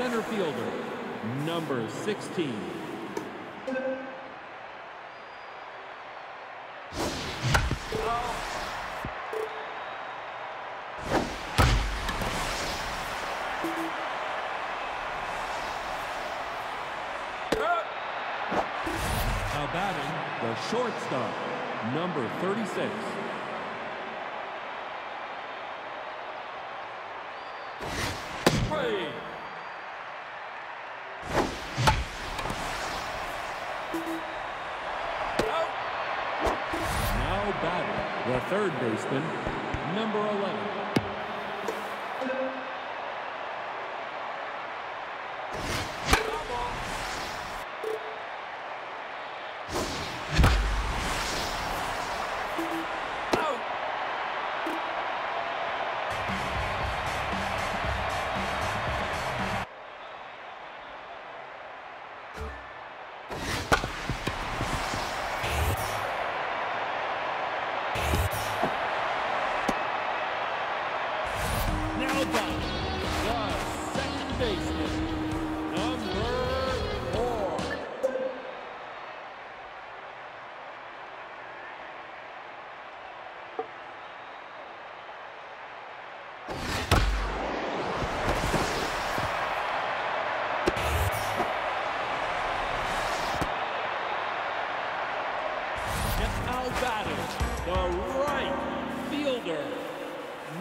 center fielder, number 16. the third baseman, number 11.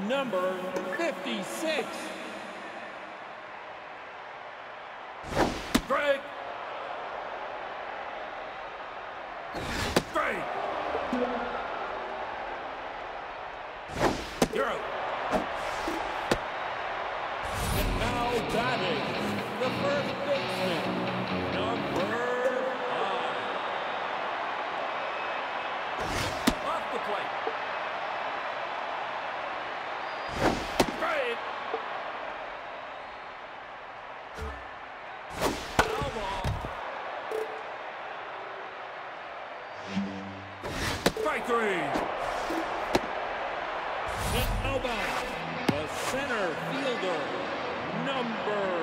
number 56. number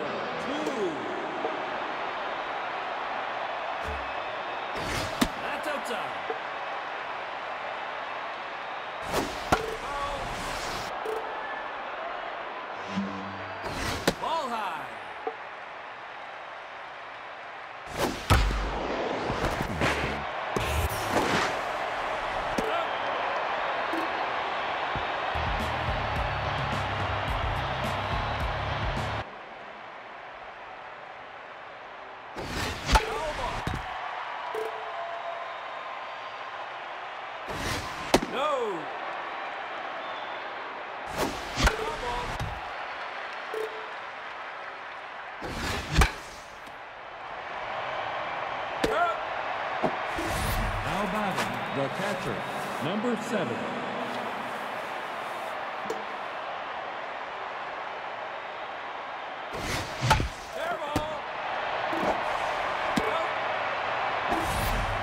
batting, the catcher, number seven.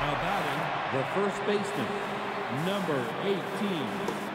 Now batting, the first baseman, number 18,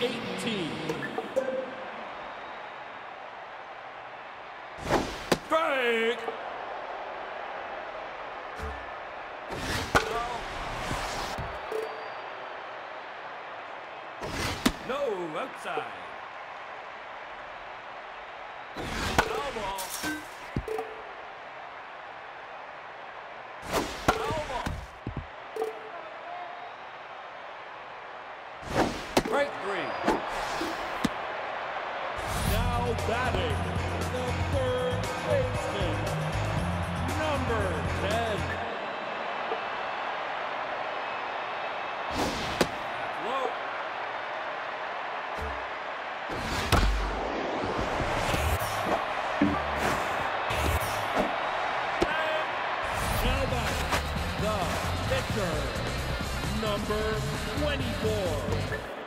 18. Number 24.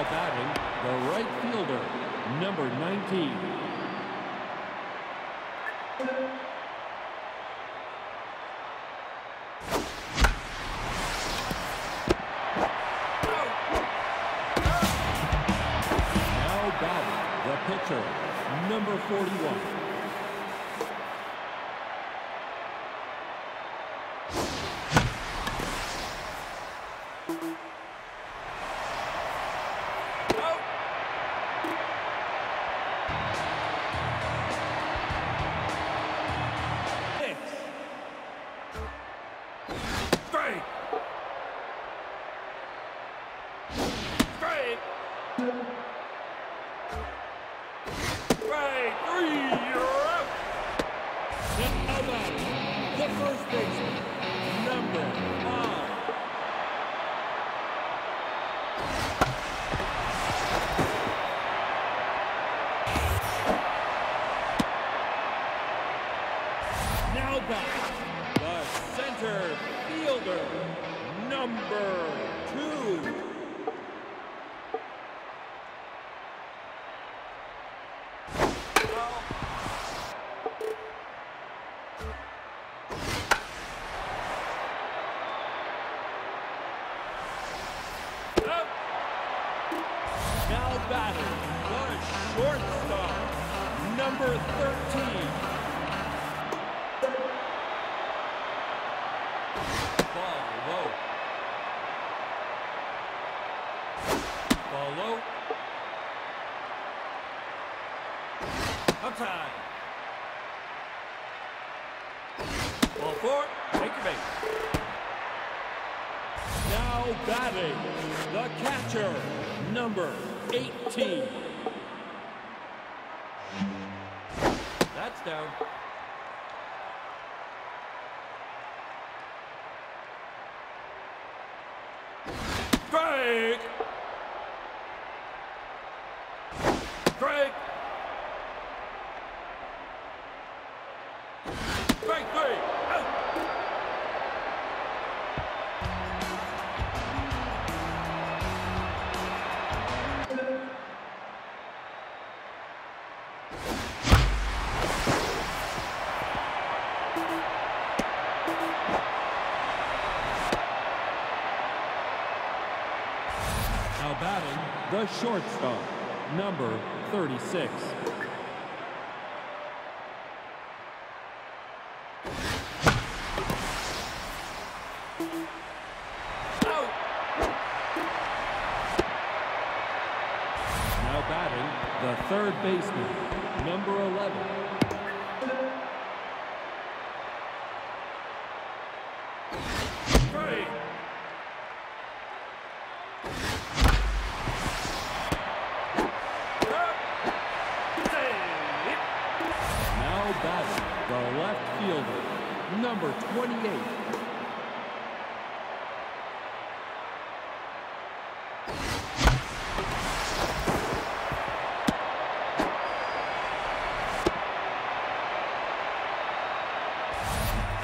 Now batting, the right fielder, number 19. Now batting, the pitcher, number 41. First baseman, number five. Outside. Ball four. Take your base. Now batting, the catcher, number 18. That's down. Now batting, the shortstop, number 36.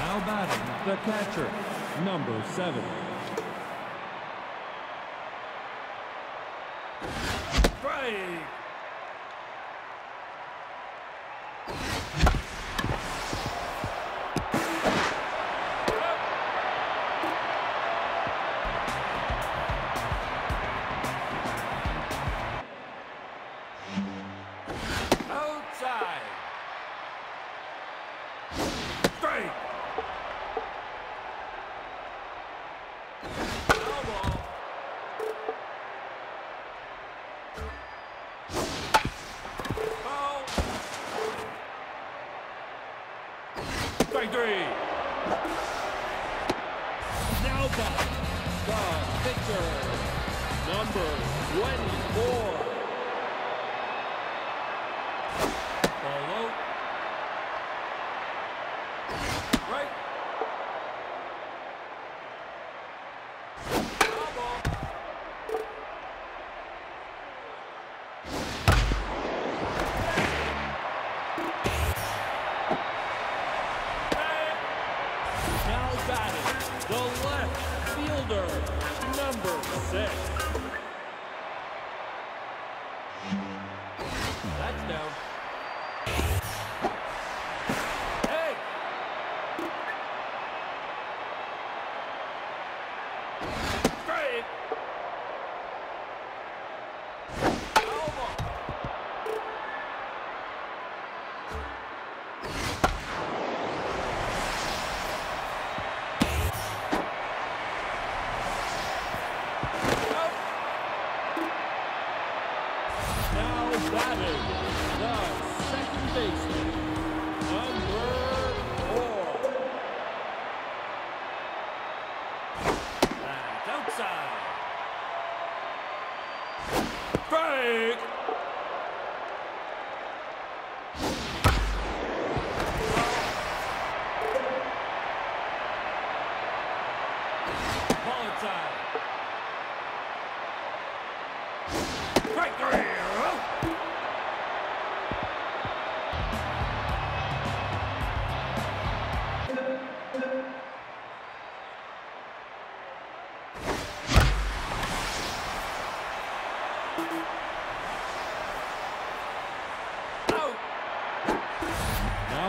Now batting, the catcher, number seven. Strike!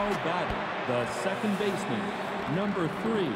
The second baseman, number three,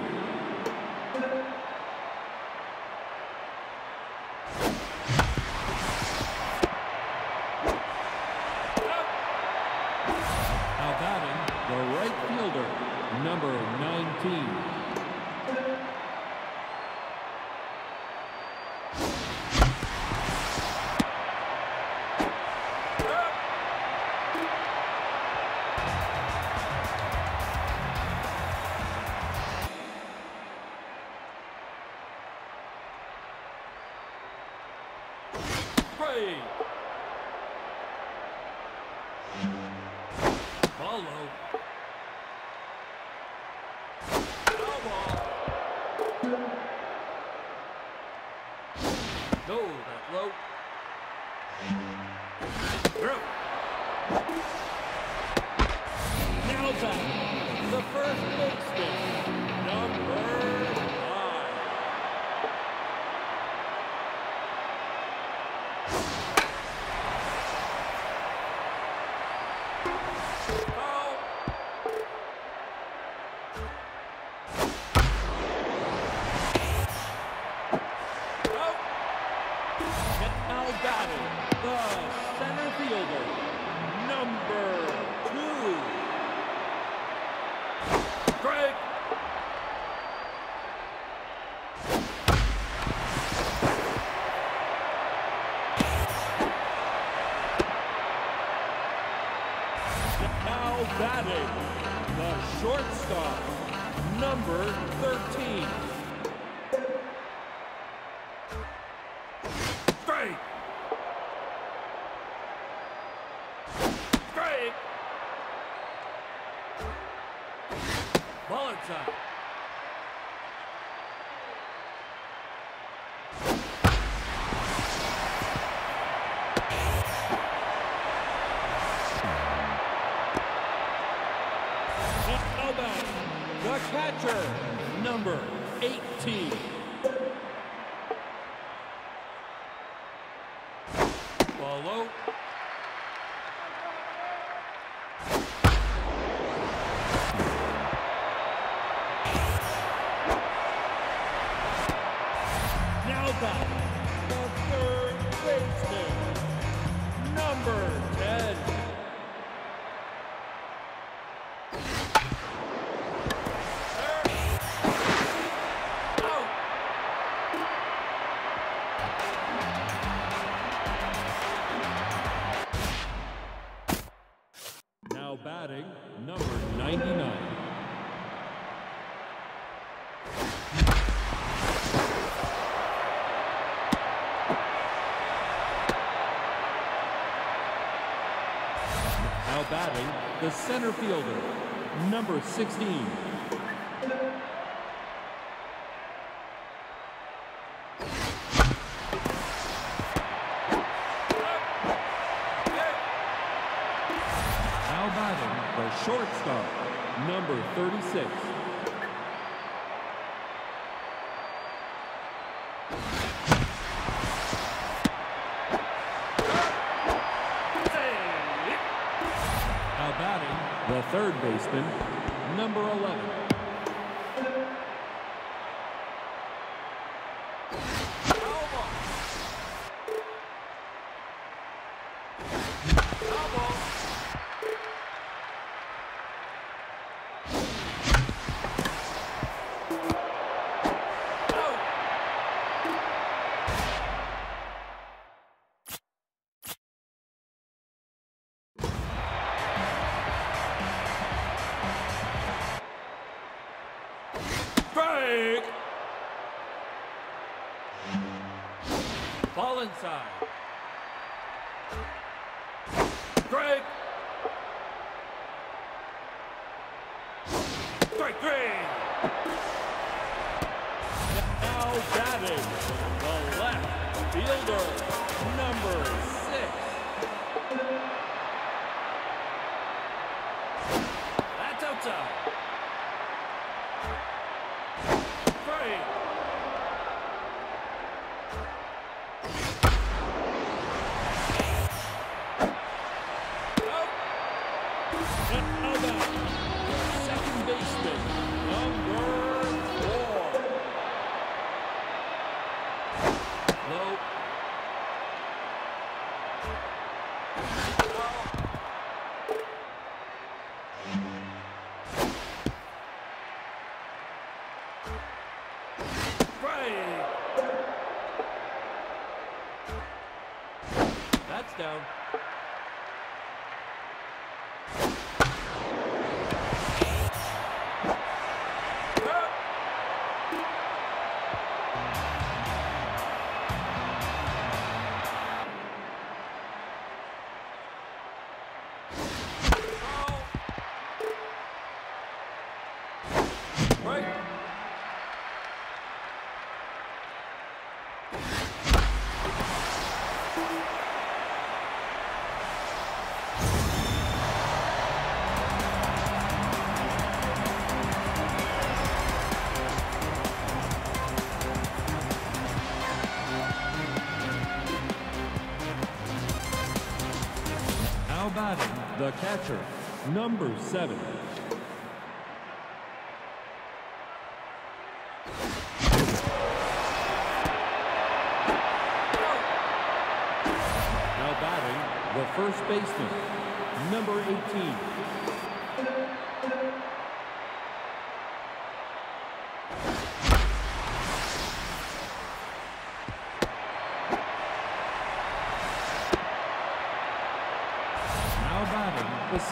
center fielder, number 16, third baseman, number 11. Savage, the left fielder, number catcher, number seven. Now batting, the first baseman, number 18,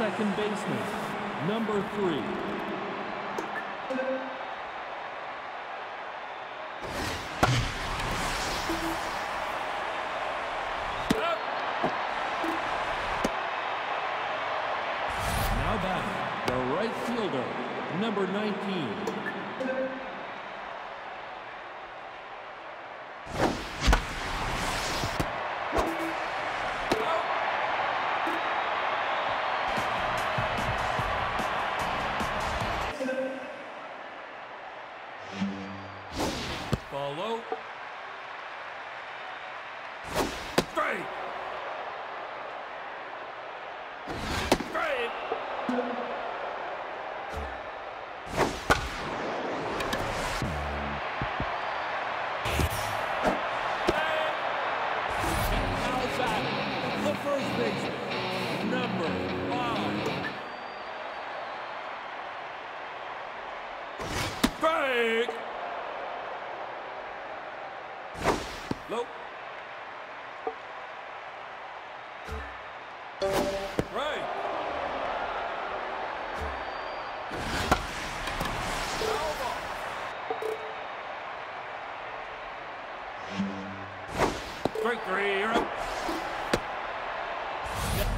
second baseman, number three,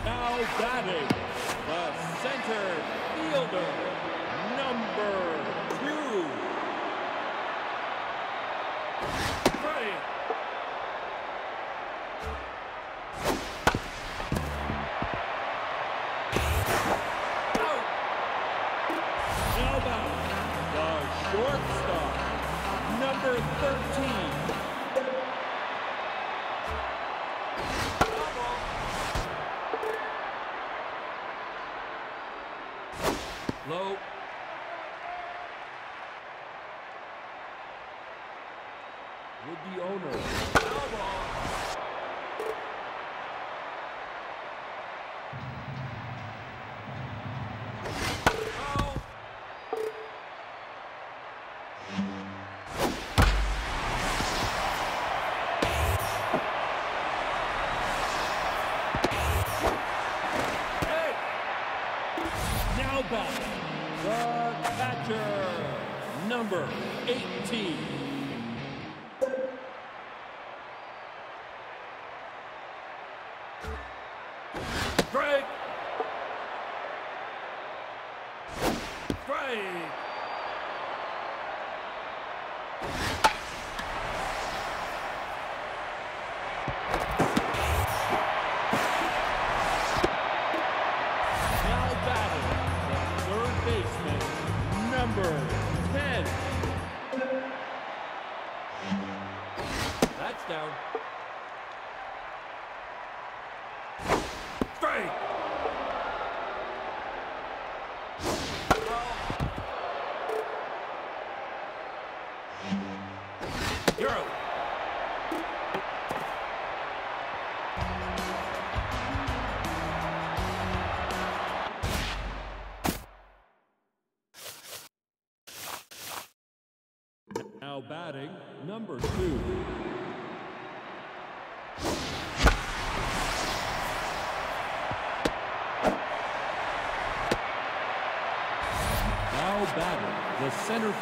Now batting, the center fielder, number two. Bryant.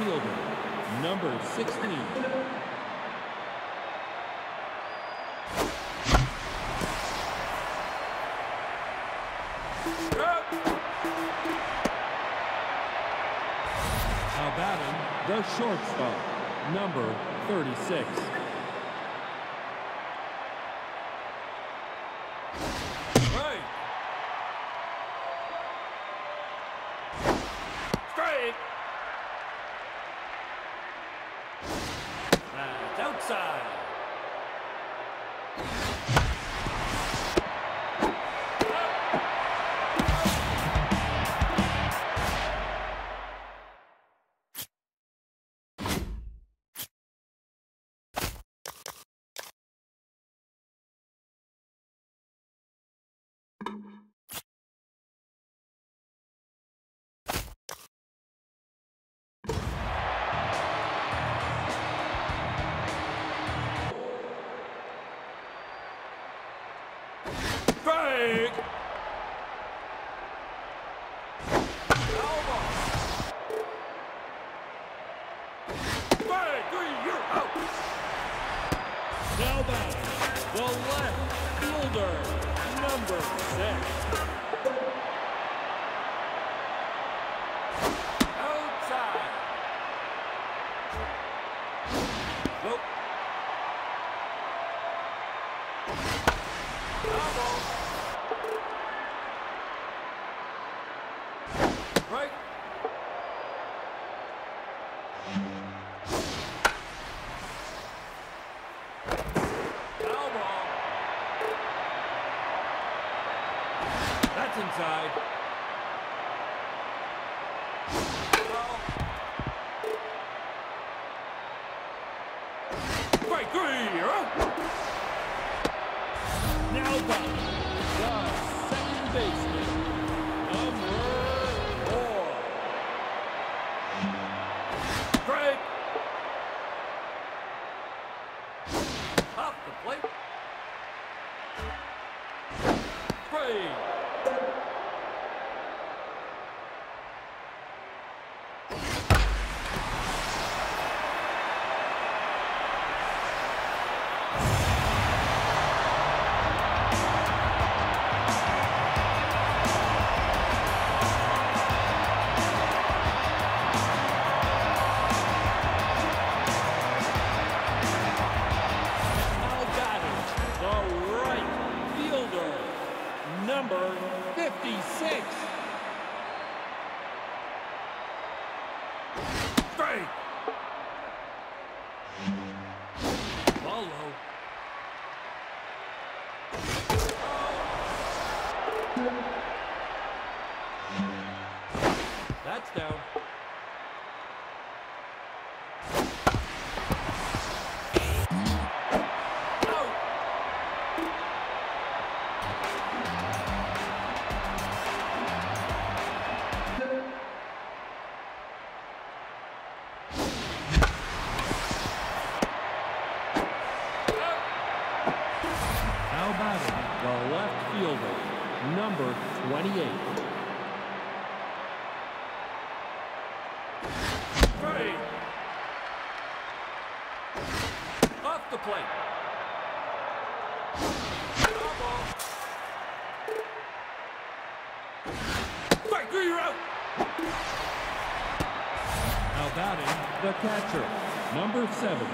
fielder, number 16. How About him, the shortstop, number 36. Talbot, the left fielder, number six. That's down. The catcher, number seven,